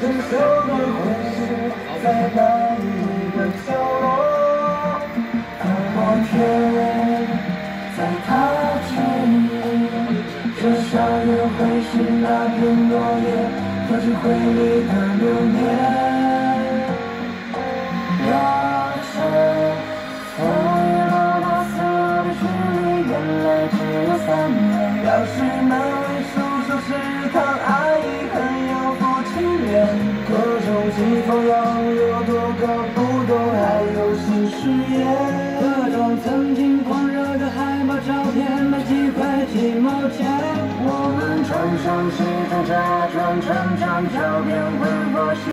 至少的会是在哪一个角落？看破天在踏去，这想念会是哪片落叶飘进回忆的流年？摇着扇，红叶落，大伞的距离原来只有三米，要是能。各种季风洋有多高，不懂还有新誓言。各种曾经狂热的海报照片，卖几块几毛钱。我们穿上西装，假装成长，照片挥霍。